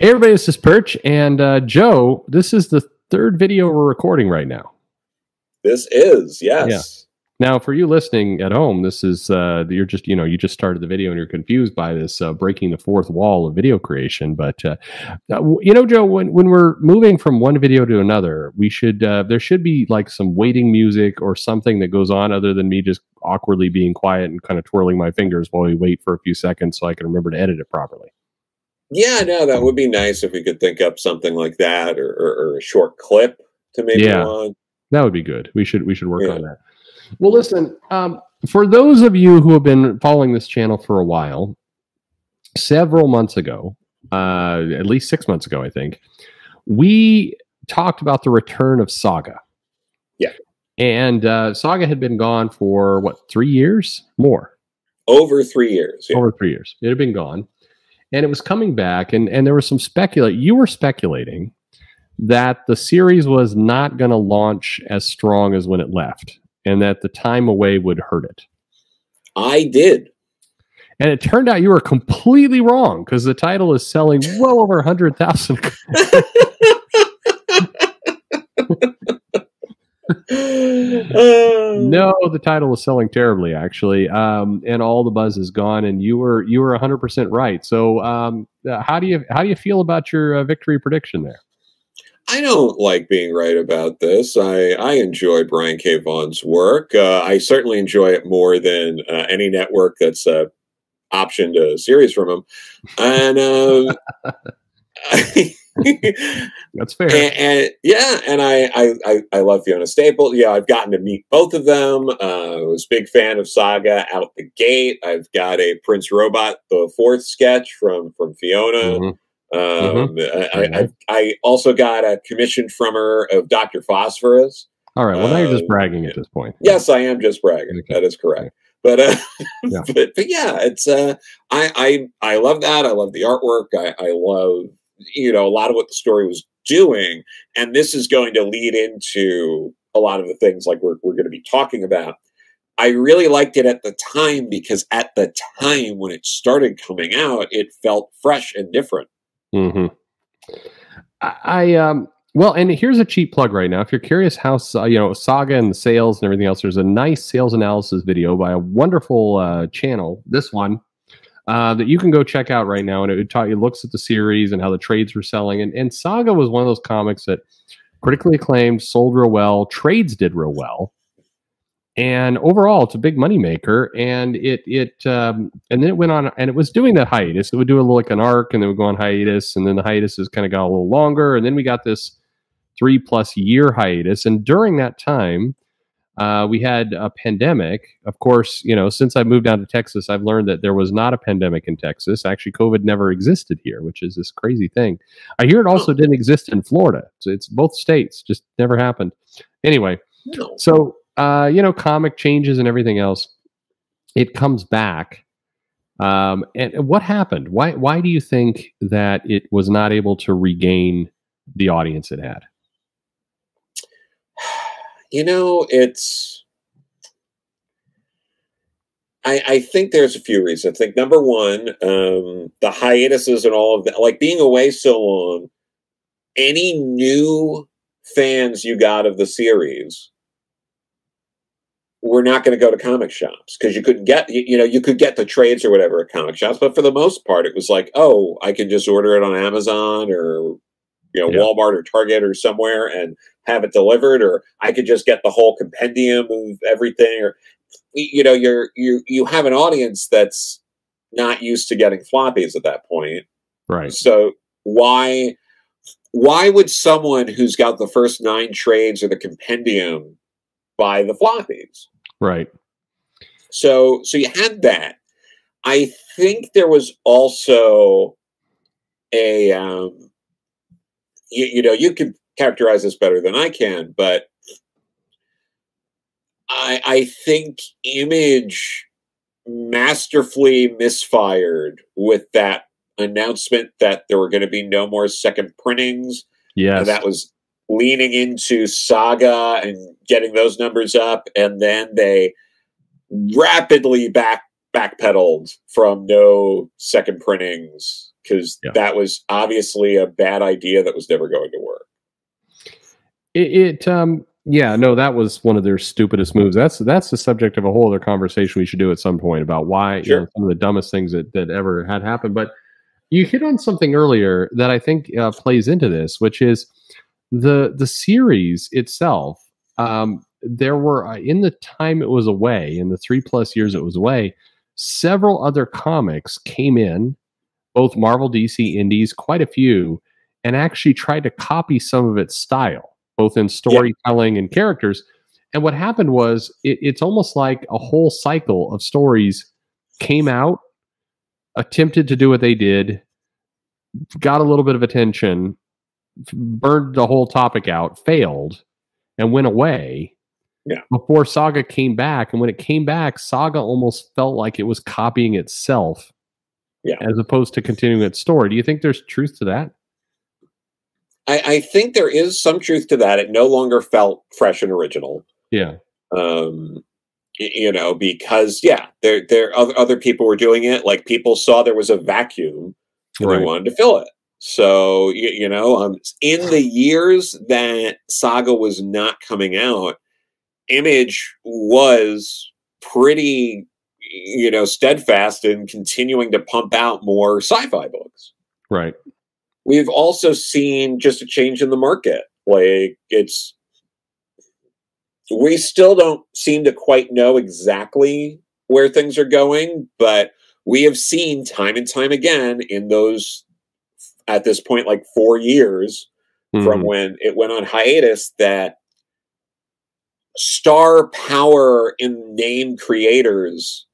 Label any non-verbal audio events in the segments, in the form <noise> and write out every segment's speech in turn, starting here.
Hey, everybody, this is Perch. And uh, Joe, this is the third video we're recording right now. This is, yes. Yeah. Now, for you listening at home, this is, uh, you're just, you know, you just started the video and you're confused by this uh, breaking the fourth wall of video creation. But, uh, uh, you know, Joe, when, when we're moving from one video to another, we should, uh, there should be like some waiting music or something that goes on other than me just awkwardly being quiet and kind of twirling my fingers while we wait for a few seconds so I can remember to edit it properly. Yeah, no, that would be nice if we could think up something like that or, or, or a short clip to maybe Yeah. on. That would be good. We should we should work Yeah. on that. Well, listen, um, for those of you who have been following this channel for a while, several months ago, uh, at least six months ago, I think, we talked about the return of Saga. Yeah. And uh, Saga had been gone for what three years more Over three years. Yeah. over three years. It had been gone, and it was coming back, and and there was some speculate. You were speculating that the series was not going to launch as strong as when it left, and that the time away would hurt it. I did. And it turned out you were completely wrong because the title is selling well over a hundred thousand. Uh, <laughs> <laughs> <laughs> no, the title is selling terribly, actually, um, and all the buzz is gone. And you were you were hundred percent right. So, um, uh, how do you how do you feel about your uh, victory prediction there? I don't like being right about this. I, I enjoy Brian K. Vaughan's work. Uh, I certainly enjoy it more than uh, any network that's uh, optioned a series from him. And um, <laughs> <laughs> That's fair. and, and yeah, and I, I I love Fiona Staple. Yeah, I've gotten to meet both of them. Uh, I was a big fan of Saga out the gate. I've got a Prince Robot the fourth sketch from from Fiona. Mhm. Um, I, I. I I also got a commission from her of Doctor Phosphorus. All right. Well, now you're just Uh, bragging at this point. Yes, I am just bragging. Okay. That is correct. But uh, Yeah. <laughs> but but yeah, it's uh, I I I love that. I love the artwork. I I love you know a lot of what the story was doing, and this is going to lead into a lot of the things like we're we're going to be talking about. I really liked it at the time because at the time when it started coming out, it felt fresh and different. hmm I, um. Well, and here's a cheap plug right now. If you're curious how Sa- you know Saga and the sales and everything else, there's a nice sales analysis video by a wonderful uh, channel. This one uh, that you can go check out right now, and it, taught you looks at the series and how the trades were selling. And, and Saga was one of those comics that critically acclaimed, sold real well, trades did real well, and overall, it's a big moneymaker. And it it um, and then it went on, and it was doing that hiatus. It would do a little like an arc, and then would go on hiatus, and then the hiatuses kind of got a little longer, and then we got this three plus year hiatus. And during that time, uh, we had a pandemic. Of course, you know, since I moved down to Texas, I've learned that there was not a pandemic in Texas. Actually, COVID never existed here, which is this crazy thing. I hear it also didn't exist in Florida. So it's both states, just never happened. Anyway, so uh, you know, comic changes and everything else. It comes back. Um, and what happened? Why why do you think that it was not able to regain the audience it had? You know, it's. I, I think there's a few reasons. I think number one, um, the hiatuses and all of that, like being away so long, any new fans you got of the series were not going to go to comic shops because you couldn't get, you, you know, you could get the trades or whatever at comic shops, but for the most part, it was like, oh, I can just order it on Amazon or, you know, Yeah. Walmart or Target or somewhere and have it delivered, or I could just get the whole compendium of everything, or you know, you're you you have an audience that's not used to getting floppies at that point. Right. So why why would someone who's got the first nine trades or the compendium buy the floppies? Right. So so you had that. I think there was also a um you, you know you can characterize this better than I can, but I I think image masterfully misfired with that announcement that there were going to be no more second printings. Yeah, that was leaning into Saga and getting those numbers up, and then they rapidly back backpedaled from no second printings because Yeah. that was obviously a bad idea that was never going to work. It, it um yeah no that was one of their stupidest moves. That's that's the subject of a whole other conversation we should do at some point about why you know, some of the dumbest things that that ever had happened. But you hit on something earlier that I think uh, plays into this, which is the the series itself. Um, there were uh, in the time it was away, in the three plus years it was away, several other comics came in, both Marvel, DC, Indies, quite a few, and actually tried to copy some of its style, both in storytelling and characters. And what happened was it, it's almost like a whole cycle of stories came out, attempted to do what they did, got a little bit of attention, burned the whole topic out, failed, and went away. Yeah. Before Saga came back, and when it came back, Saga almost felt like it was copying itself, Yeah. as opposed to continuing its story. Do you think there's truth to that? I, I think there is some truth to that. It no longer felt fresh and original. Yeah, um you know because yeah there there other, other people were doing it like people saw there was a vacuum and they wanted to fill it so you, you know um in the years that saga was not coming out image was pretty you know steadfast in continuing to pump out more sci-fi books Right. we've also seen just a change in the market like it's we still don't seem to quite know exactly where things are going but we have seen time and time again in those at this point like four years from Mhm. when it went on hiatus that star power in name creators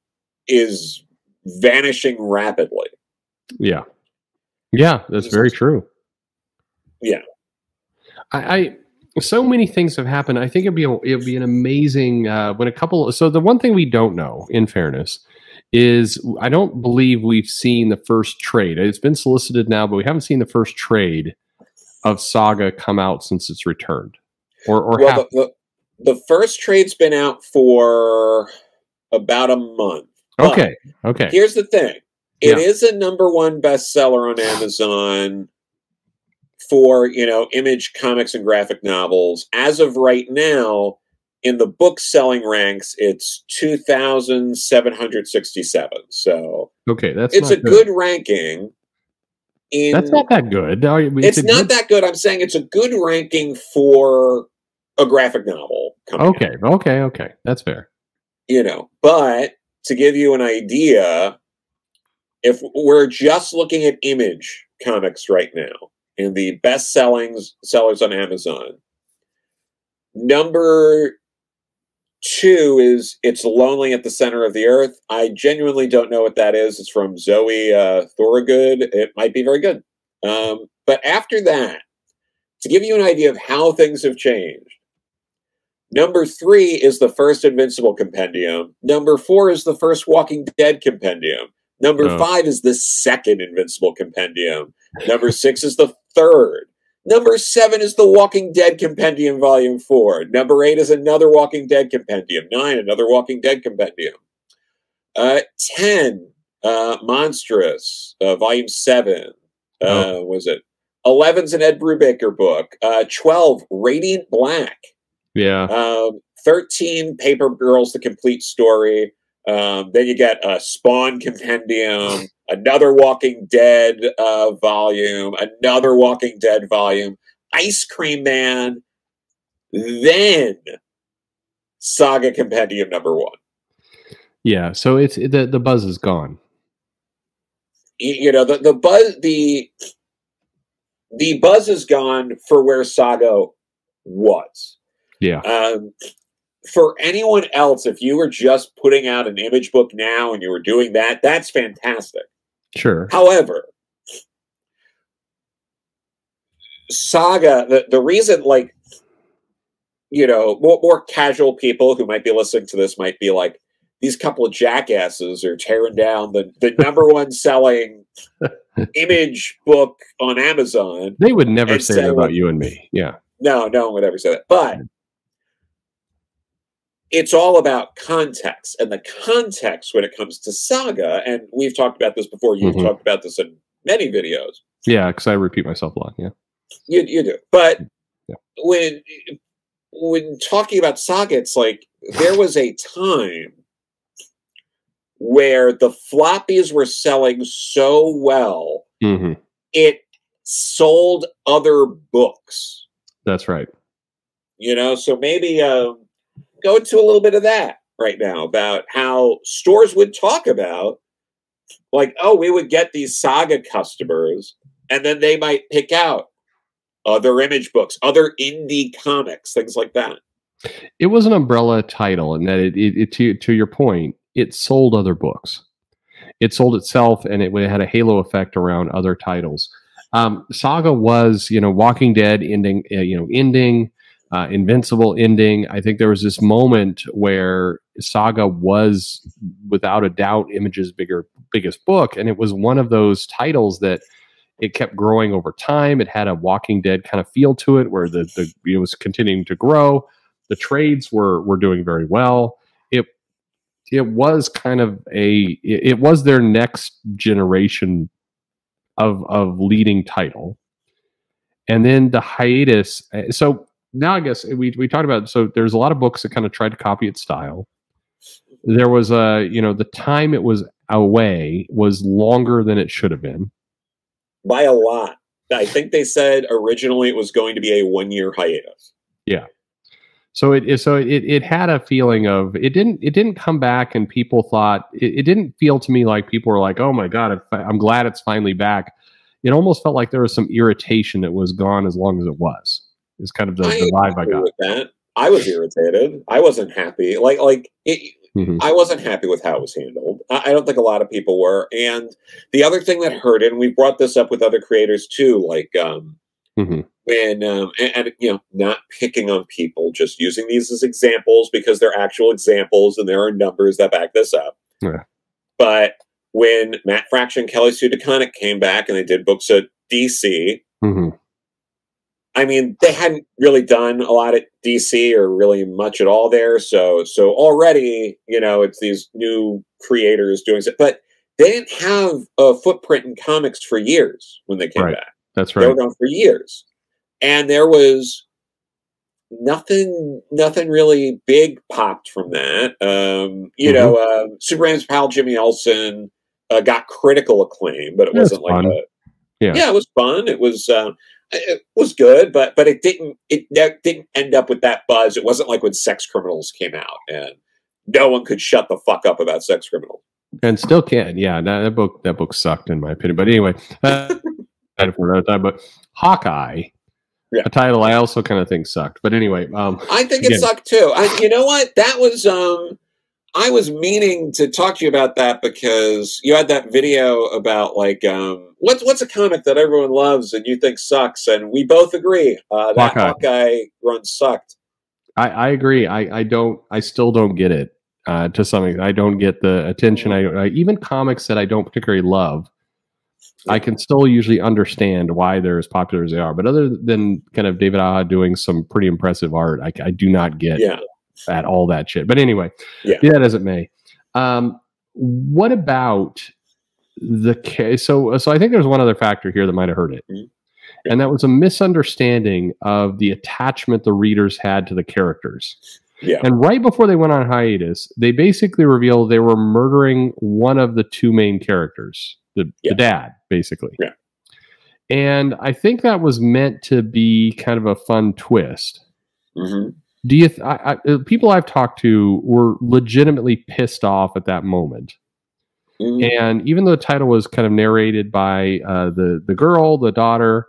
is vanishing rapidly Yeah. Yeah, that's very true. Yeah. I, I so many things have happened. I think it'd be a, it'd be an amazing uh, when a couple. So the one thing we don't know, in fairness, is I don't believe we've seen the first trade. It's been solicited now, but we haven't seen the first trade of Saga come out since it's returned. Or or well the, the, the first trade's been out for about a month but- okay, okay, Here's the thing. It Yeah. is a number one bestseller on Amazon for, you know, image comics and graphic novels. As of right now, in the book selling ranks, it's 2,767. So okay. That's it's a good ranking. In, That's not that good. I mean, it's a not good- that good. I'm saying it's a good ranking for a graphic novel. coming out Okay, okay, okay. That's fair. you know but to give you an idea if we're just looking at image comics right now in the best selling sellers on amazon number two is it's lonely at the center of the earth. I genuinely don't know what that is. It's from zoe uh, thorogood. It might be very good. Um, but after that to give you an idea of how things have changed Number three is the first Invincible Compendium. Number four is the first Walking Dead Compendium. Number Oh. five is the second Invincible Compendium. Number six is the third. Number seven is the Walking Dead Compendium, Volume Four. Number eight is another Walking Dead Compendium. Nine, another Walking Dead Compendium. Uh, ten, uh, Monstress, uh, Volume Seven. Uh, Was it? Eleven's an Ed Brubaker book. Uh, Twelve, Radiant Black. Yeah. Um, 13 Paper Girls, the complete story. Um, then you get a Spawn Compendium, another Walking Dead uh, volume, another Walking Dead volume, Ice Cream Man, then Saga Compendium number one. Yeah. So it's the the buzz is gone. You know, the, the buzz, the, the buzz is gone for where Saga was. Yeah. Um, for anyone else, if you were just putting out an image book now and you were doing that, that's fantastic. Sure. However, Saga, the, the reason, like, you know, more, more casual people who might be listening to this might be like, these couple of jackasses are tearing down the, the <laughs> number one selling <laughs> image book on Amazon. They would never say that about you and me. Yeah. No, no one would ever say that. But it's all about context. And the context when it comes to saga, and we've talked about this before, you've Mhm. talked about this in many videos. Yeah, because I repeat myself a lot. Yeah, You you do, but Yeah. when when talking about Saga, it's like there was a time where the floppies were selling so well hmm it sold other books. that's right. You know, so maybe um, go into a little bit of that right now about how stores would talk about, like, oh, we would get these Saga customers, and then they might pick out other image books, other indie comics, things like that. It was an umbrella title, and that it, it, it to to your point, it sold other books. It sold itself, and it had a halo effect around other titles. Um, Saga was, you know, Walking Dead ending, uh, you know, ending, uh, Invincible ending. I think there was this moment where Saga was, without a doubt, Image's bigger biggest book, and it was one of those titles that it kept growing over time. It had a Walking Dead kind of feel to it, where the the it was continuing to grow. The trades were were doing very well. It it was kind of a it, it was their next generation of of leading title, and then the hiatus. uh, So now I guess we we talked about so there's a lot of books that kind of tried to copy its style. There was a you know the time it was away was longer than it should have been. By a lot. I think they said originally it was going to be a one year hiatus. Yeah. So it so it it had a feeling of it didn't it didn't come back and people thought it, it didn't feel to me like people were like oh my god I'm glad it's finally back. It almost felt like there was some irritation that was gone as long as it was. Is kind of the, the vibe I agree got. with that. I was irritated. I wasn't happy. Like like it, Mhm. I wasn't happy with how it was handled. I, I don't think a lot of people were. And the other thing that hurt, and we brought this up with other creators too, like um, Mhm. when um, and, and you know, not picking on people, just using these as examples because they're actual examples, and there are numbers that back this up. Yeah. But when Matt Fraction, Kelly Sue DeConnick came back and they did books at DC, Mhm. I mean, they hadn't really done a lot at DC or really much at all there. So, so already, you know, it's these new creators doing it, but they didn't have a footprint in comics for years when they came Right. back. That's right. They were gone for years, and there was nothing, nothing really big popped from that. Um, you Mhm. know, uh, Superman's pal Jimmy Olsen uh, got critical acclaim, but it Yeah, wasn't like fun. a Yeah. yeah, it was fun. It was uh, it was good, but but it didn't it that didn't end up with that buzz. It wasn't like when Sex Criminals came out and no one could shut the fuck up about Sex Criminals. And still can. Yeah, that, that book that book sucked in my opinion. But anyway, uh, <laughs> for another time. But Hawkeye, Yeah. a title I also kind of think sucked. But anyway, um, I think it Again. sucked too. I, you know what? That was um I was meaning to talk to you about that because you had that video about like um what's what's a comic that everyone loves and you think sucks and we both agree uh, that Hawkeye. Hawkeye run sucked. I, I agree. I, I don't. I still don't get it. Uh, to some extent, I don't get the attention. I, I even comics that I don't particularly love. I can still usually understand why they're as popular as they are. But other than kind of David Aja doing some pretty impressive art, I, I do not get Yeah. At all that shit. But anyway, Yeah. be that as it may. Um, what about the case? So, so I think there's one other factor here that might have hurt it, Mhm. and that was a misunderstanding of the attachment the readers had to the characters. Yeah. And right before they went on hiatus, they basically revealed they were murdering one of the two main characters, the, Yeah. the dad, basically. Yeah. And I think that was meant to be kind of a fun twist. hmm Do you? Th- I, I, uh, people I've talked to were legitimately pissed off at that moment. hmm And even though the title was kind of narrated by uh, the the girl, the daughter,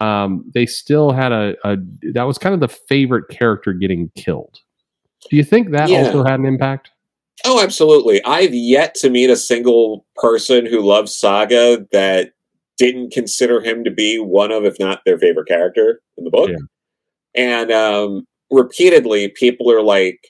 um, they still had a, a that was kind of the favorite character getting killed. Do you think that Yeah. also had an impact? Oh, absolutely. I've yet to meet a single person who loves Saga that didn't consider him to be one of, if not their favorite character in the book. Yeah. And um, repeatedly, people are like,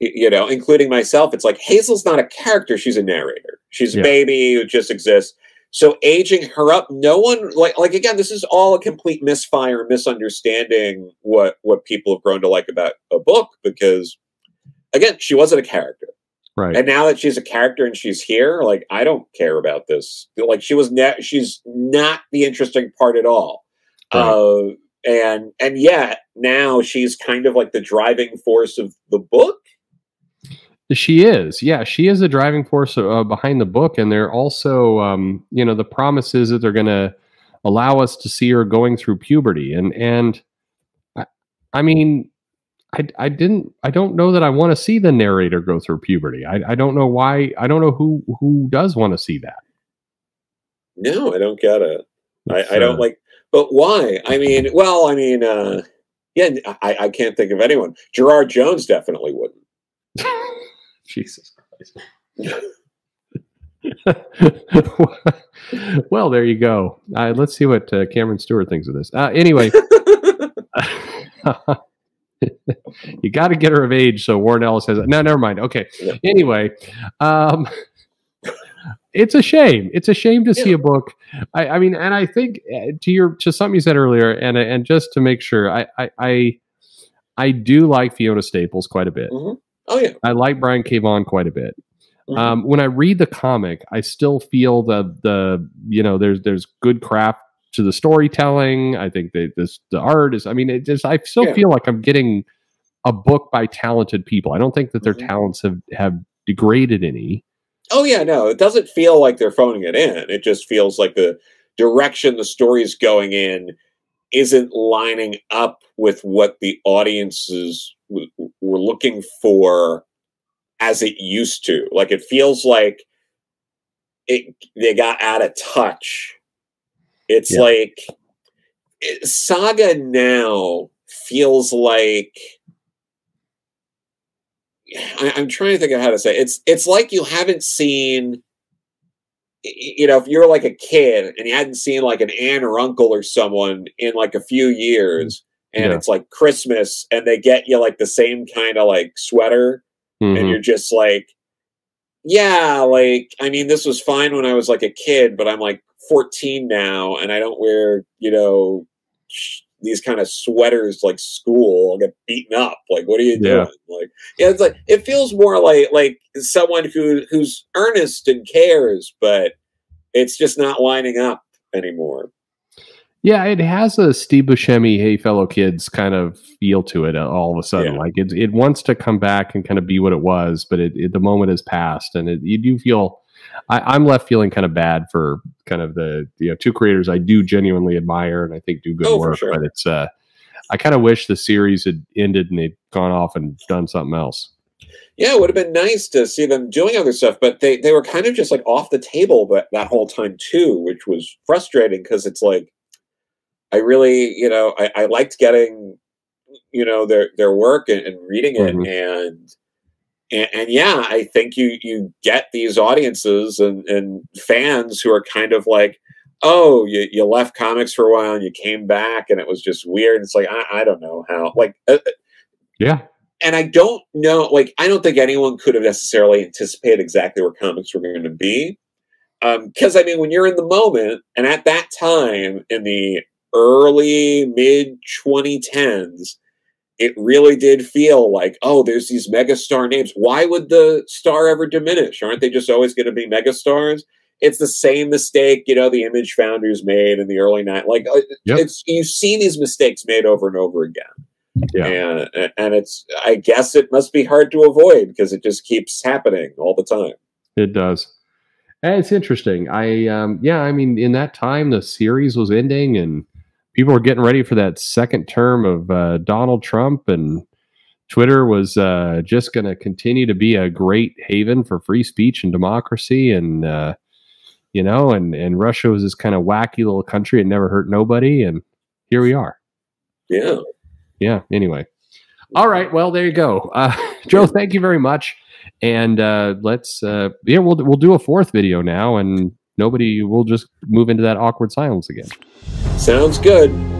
you know, including myself, it's like Hazel's not a character; she's a narrator. She's a Yeah. baby who just exists. So aging her up, no one like like again, this is all a complete misfire, misunderstanding what what people have grown to like about a book because again, she wasn't a character. Right. And now that she's a character and she's here, like I don't care about this. Like she was, ne- she's not the interesting part at all. Right. Uh, and and yet now she's kind of like the driving force of the book. She is, yeah, she is the driving force uh, behind the book, and they're also, um, you know, the promise is that they're going to allow us to see her going through puberty, and and I, I mean, I, I didn't, I don't know that I want to see the narrator go through puberty. I, I don't know why. I don't know who who does want to see that. No, I don't get it. I, I don't like, but why? I mean, well, I mean, uh, yeah, I, I can't think of anyone. Gerard Jones definitely wouldn't. <laughs> Jesus Christ. <laughs> well, there you go. Uh, let's see what uh, Cameron Stewart thinks of this. Uh, anyway, <laughs> you got to get her of age. So Warren Ellis says, no, never mind. Okay. Anyway, um, it's a shame. It's a shame to see a book. I, I mean, and I think uh, to your to something you said earlier, and and just to make sure, I I I, I do like Fiona Staples quite a bit. Mhm. Oh yeah. I like Brian K. Vaughan quite a bit. Mhm. Um, when I read the comic, I still feel the the you know there's there's good craft to the storytelling. I think that this the art is. I mean, it just I still Yeah. feel like I'm getting a book by talented people. I don't think that their Mhm. talents have have degraded any. Oh yeah, no, it doesn't feel like they're phoning it in. It just feels like the direction the story's going in isn't lining up with what the audiences w- were looking for as it used to. Like it feels like it they got out of touch. It's Yeah. like it, Saga now feels like I, I'm trying to think of how to say it. it's it's like you haven't seen you know if you're like a kid and you hadn't seen like an aunt or uncle or someone in like a few years and Yeah. it's like christmas and they get you like the same kind of like sweater and Mhm. you're just like yeah like i mean this was fine when i was like a kid but i'm like 14 now and i don't wear you know sh- these kind of sweaters like school i'll get beaten up like what are you Yeah. doing like yeah it's like it feels more like like someone who who's earnest and cares but it's just not lining up anymore Yeah, it has a Steve Buscemi, "Hey, fellow kids" kind of feel to it. uh, All of a sudden, Yeah. like it, it wants to come back and kind of be what it was, but it, it the moment has passed, and it, you do feel. I, I'm left feeling kind of bad for kind of the you know two creators I do genuinely admire and I think do good Oh, work, sure. but it's uh, I kind of wish the series had ended and they'd gone off and done something else. yeah it would have been nice to see them doing other stuff but they they were kind of just like off the table that that whole time too which was frustrating because it's like i really you know I, I liked getting you know their their work and, and reading it Mhm. and, and and yeah i think you you get these audiences and and fans who are kind of like oh you, you left comics for a while and you came back and it was just weird it's like i, I don't know how like uh, Yeah, and I don't know, like, I don't think anyone could have necessarily anticipated exactly where comics were going to be. Because, I mean, when you're in the moment, and at that time in the early, mid 2010s, it really did feel like, oh, there's these megastar names. Why would the star ever diminish? Aren't they just always going to be megastars? It's the same mistake, you know, the image founders made in the early night. Like, uh, Yep. it's you've seen these mistakes made over and over again yeah. and and it's i guess it must be hard to avoid because it just keeps happening all the time It does. And it's interesting. I um yeah, I mean in that time the series was ending and people were getting ready for that second term of uh, Donald Trump and Twitter was uh, just going to continue to be a great haven for free speech and democracy and uh, you know and and Russia was this kind of wacky little country it never hurt nobody and here we are. yeah Yeah, anyway. All right, well there you go. Uh, <laughs> Joe, thank you very much and uh, let's uh, yeah we'll we'll do a fourth video now and nobody will just move into that awkward silence again sounds good